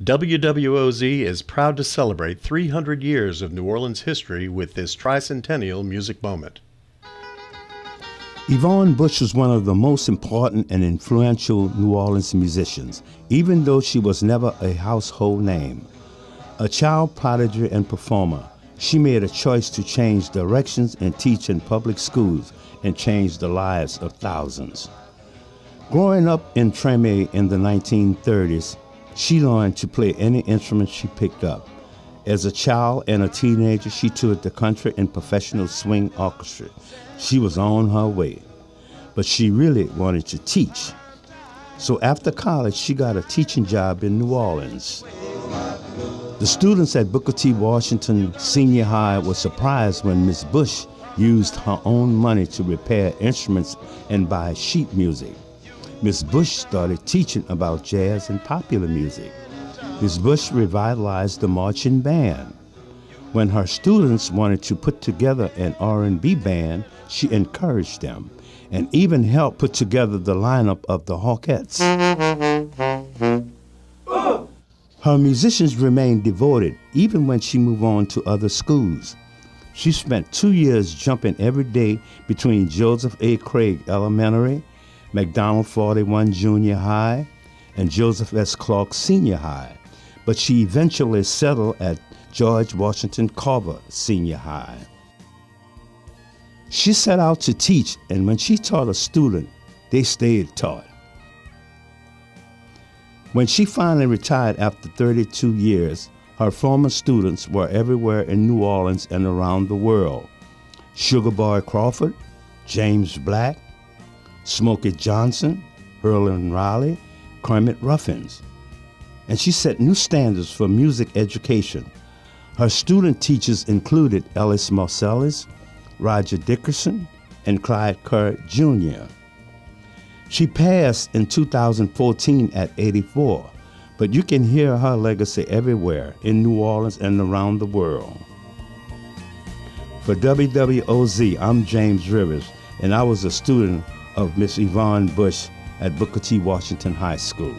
WWOZ is proud to celebrate 300 years of New Orleans history with this tricentennial music moment. Yvonne Busch was one of the most important and influential New Orleans musicians, even though she was never a household name. A child prodigy and performer, she made a choice to change directions and teach in public schools and change the lives of thousands. Growing up in Treme in the 1930s, she learned to play any instrument she picked up. As a child and a teenager, she toured the country in professional swing orchestra. She was on her way, but she really wanted to teach. So after college, she got a teaching job in New Orleans. The students at Booker T. Washington Senior High were surprised when Miss Busch used her own money to repair instruments and buy sheet music. Miss Busch started teaching about jazz and popular music. Miss Busch revitalized the marching band. When her students wanted to put together an R&B band, she encouraged them and even helped put together the lineup of the Hawkettes. Her musicians remained devoted even when she moved on to other schools. She spent two years jumping every day between Joseph A. Craig Elementary, McDonogh 41 Junior High, and Joseph S. Clark Senior High, but she eventually settled at George Washington Carver Senior High. She set out to teach, and when she taught a student, they stayed taught. When she finally retired after 32 years, her former students were everywhere in New Orleans and around the world. Sugar Boy Crawford, James Black, Smokey Johnson, Herlin Riley, Kermit Ruffins. And she set new standards for music education. Her student teachers included Ellis Marsalis, Roger Dickerson, and Clyde Kerr Jr. She passed in 2014 at 84 but you can hear her legacy everywhere in New Orleans and around the world. For WWOZ, I'm James Rivers, and I was a student of Miss Yvonne Busch at Booker T. Washington High School.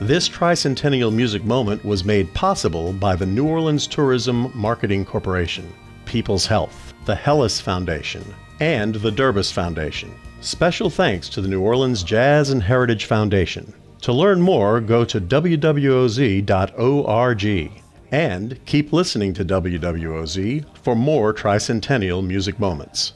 This tricentennial music moment was made possible by the New Orleans Tourism Marketing Corporation, People's Health, the Helis Foundation, and the Durbus Foundation. Special thanks to the New Orleans Jazz and Heritage Foundation. To learn more, go to wwoz.org and keep listening to WWOZ for more tricentennial music moments.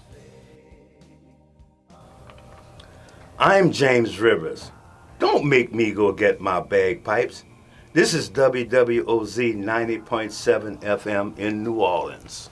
I'm James Rivers. Don't make me go get my bagpipes. This is WWOZ 90.7 FM in New Orleans.